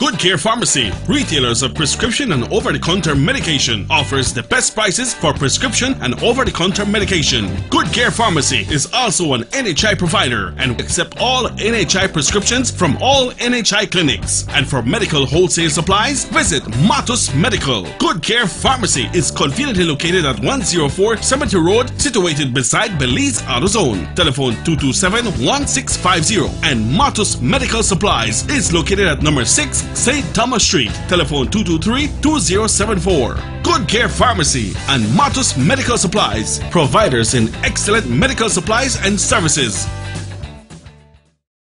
Good Care Pharmacy, retailers of prescription and over-the-counter medication, offers the best prices for prescription and over-the-counter medication. Good Care Pharmacy is also an NHI provider and accept all NHI prescriptions from all NHI clinics. And for medical wholesale supplies, visit Matus Medical. Good Care Pharmacy is conveniently located at 104 Cemetery Road, situated beside Belize AutoZone. Telephone 227-1650. And Matus Medical Supplies is located at number 6 St. Thomas Street. Telephone 223-2074. Good Care Pharmacy and Matus Medical Supplies, providers in excellent medical supplies and services.